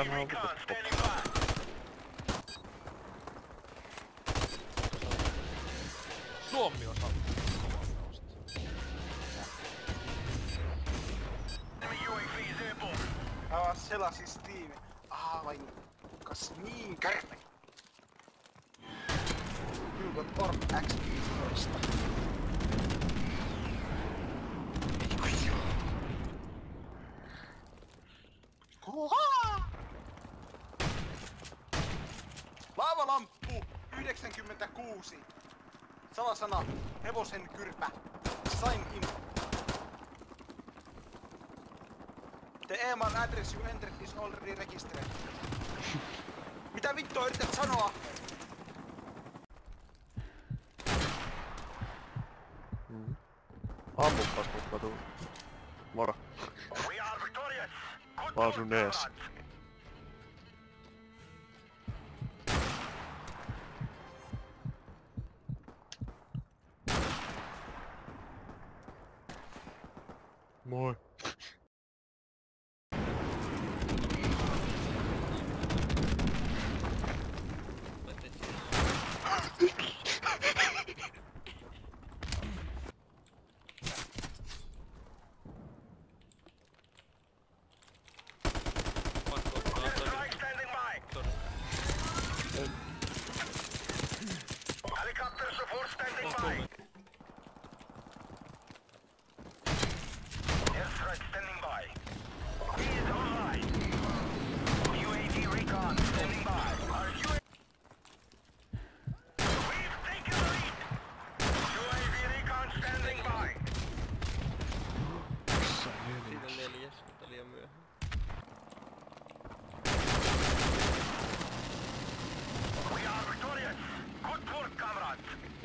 Mikä mä oon vittu Suomi on. Aivan selasin Steam. Aivan kas niin kärme. Ylkot Orb X15. Laavalamppu 96. Salasana hevosen kyrpä. Sign in. The email address you entered is already registered. Mitä vittua yrität sanoa? Mm. Ammupas mut mä tuun. Moro. Mä oon sun ees. More.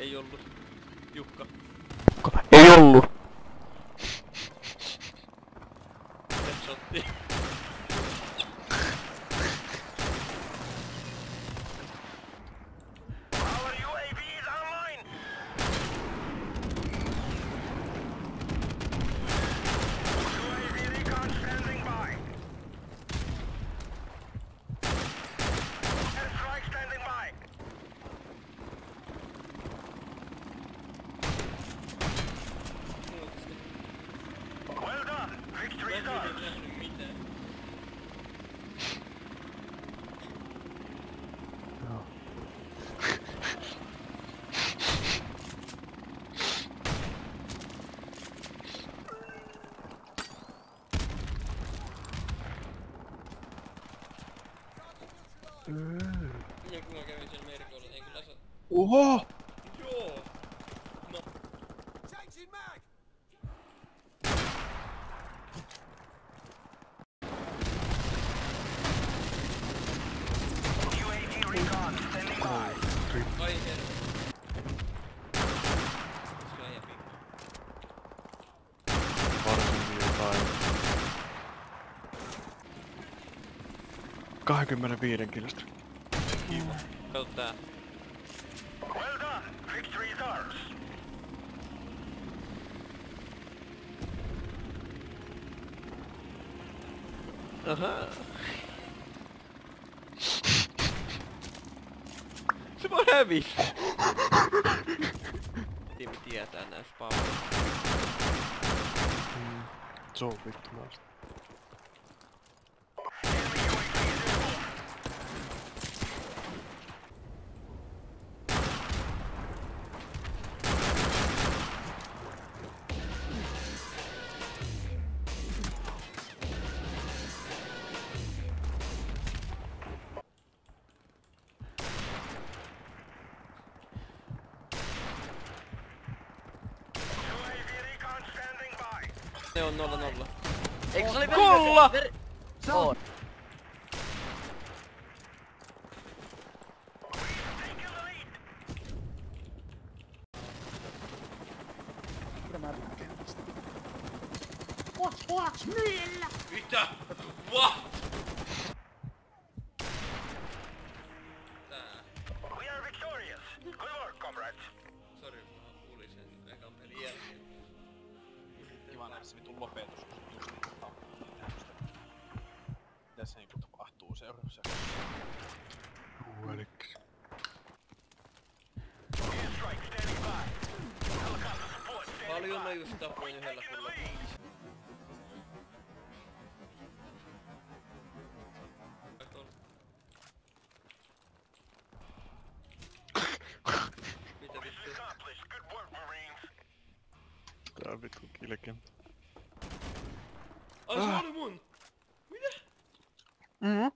Ei ollut. Jukka. Ei ollu! Headshotti. Mä en muuten nähnyt mitään. Joo. Ja kun mä kävin siellä merkoilla, ei kyllä saa... Oho! Joo! No, ai herra. Se on jäpi. Varsinkin jotain. 25 kilosta. Kato tää. Ahaa. Se vaan hävis! Tiimi tietää näistä paljon. Mm. Se on vittu naista. Ne on nolla nolla. Eikö se oli Kolla! Ver... On. Se vitun lopetus, kun se just niin tapaa. Mitä se niinku tapahtuu? tapahtuu seuraavassa. Juu, elikkä. Paljon mä just tapoin yhdellä fulla. Mitä vittua? Tää vittu kilken. Ai se oli mun! Mitä? Mm.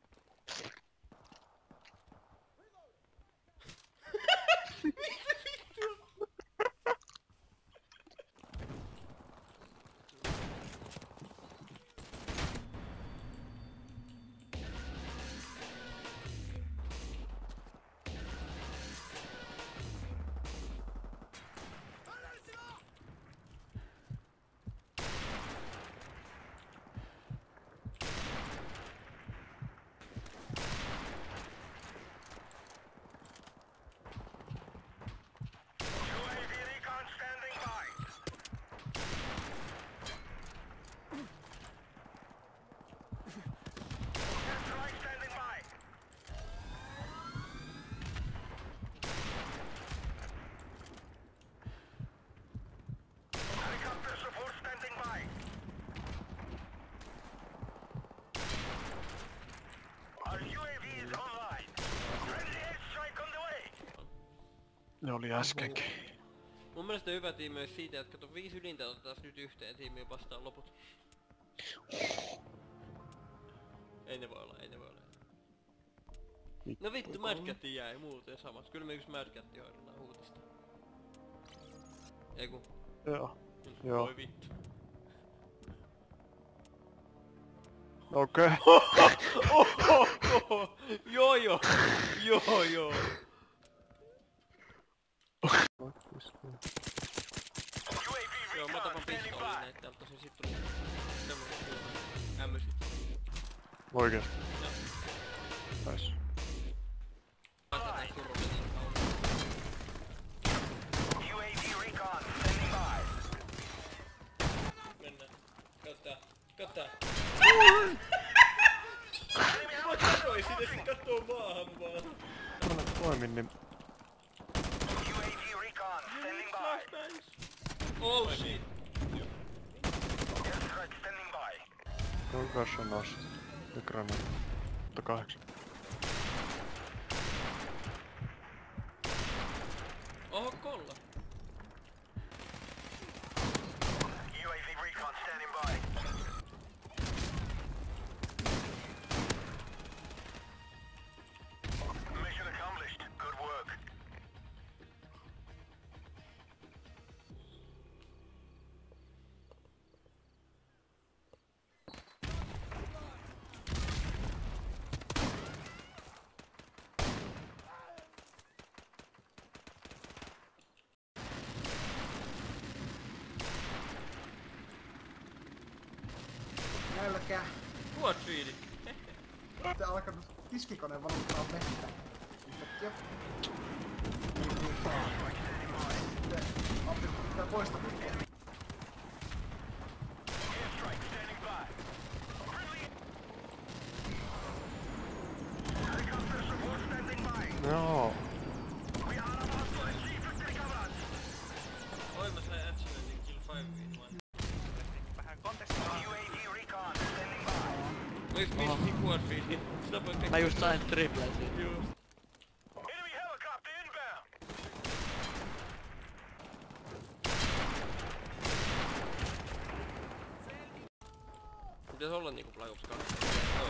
Ne oli äskenkin. Mun mielestä hyvä tiimi olisi siitä, että kato viisi ydintä otetaan nyt yhteen tiimiin vastaan loput. Ei ne voi olla, ei ne voi olla. No vittu, Mad Cat jäi muuten samat. Kyllä me yksi Mad Cat hoidetaan uutista. Eiku. Joo. Joo. Voi vittu. Okei. joo joo. Joo joo. Joo, mä tapan pistoolin näitä täältä tosin sit tuli semmonen ämmösit. Oikeesti. Joo. Nice. Kuinka on asti? Ja. Mutta kahdeksan. Oho, kolla. Nälkä. What feedi? Sitten alkanut tiskikone valuttaa vettä. Yhtäkkiä. Sitten että pitää poistaa Mä just sain triplen siitä. Juu. Pitäis olla niinku Black Ops 2. Joo.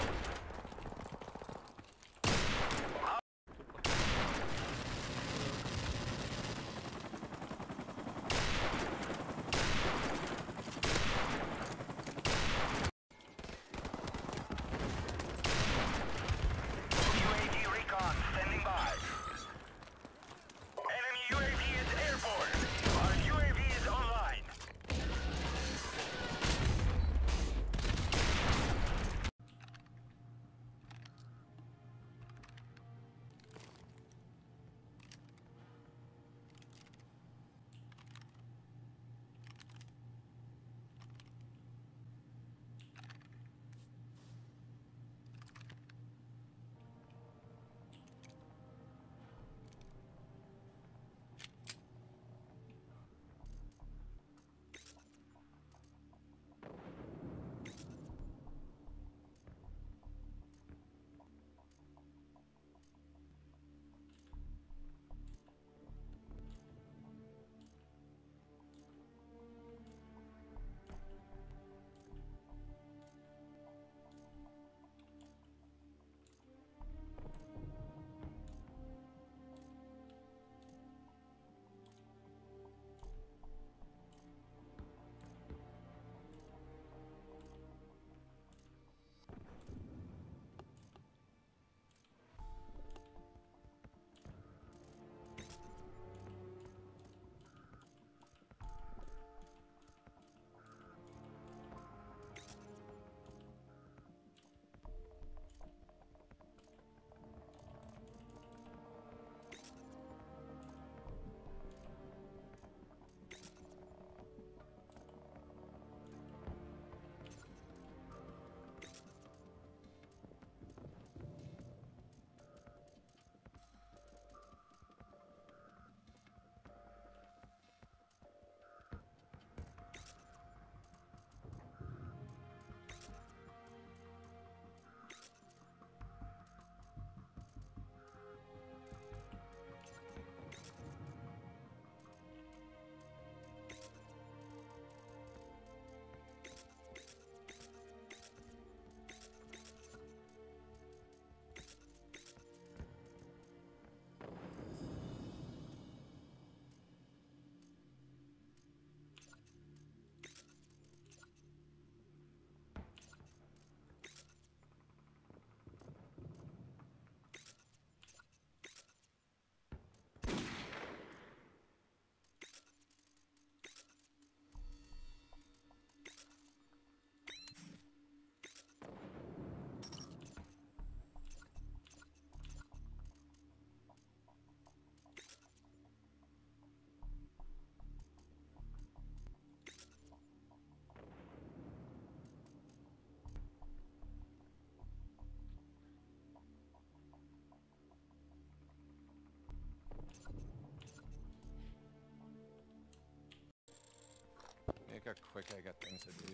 Make it quick, I got things to do.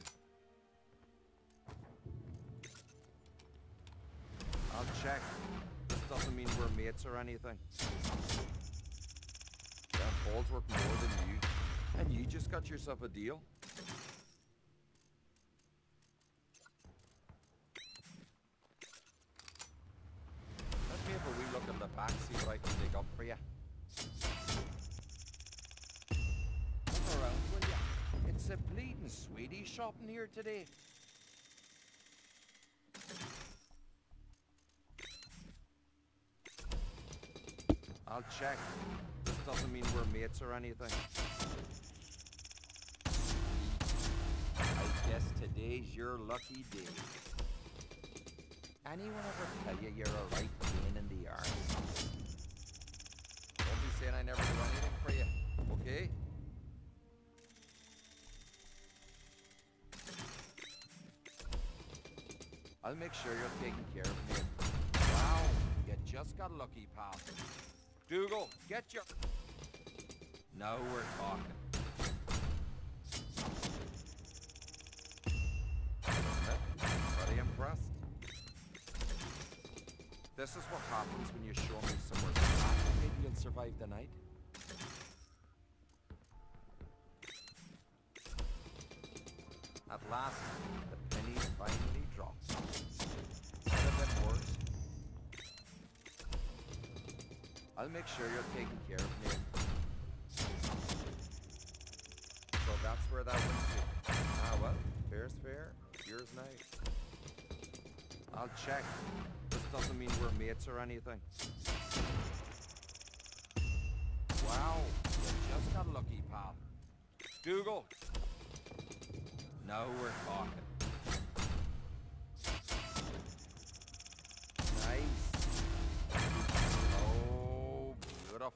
I'll check. This doesn't mean we're mates or anything. Them Paul's worth more than you. And you just got yourself a deal. Let me have a wee look in the back, see what I can dig up for you. A bleeding sweetie shopping here today. I'll check. This doesn't mean we're mates or anything. I guess today's your lucky day. Anyone ever tell you you're a right I'll make sure you're taken care of, mate. Wow, you just got lucky, pal. Dougal, get your... Now we're talking. Pretty impressed. This is what happens when you show me somewhere flat. Maybe you'll survive the night. At last, the penny finally drops. I'll make sure you're taken care of, mate. So that's where that went to. Ah, well, fair's fair. Yours nice. I'll check. This doesn't mean we're mates or anything. Wow, just got lucky, pal. Dougal. Now we're talking.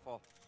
powerful.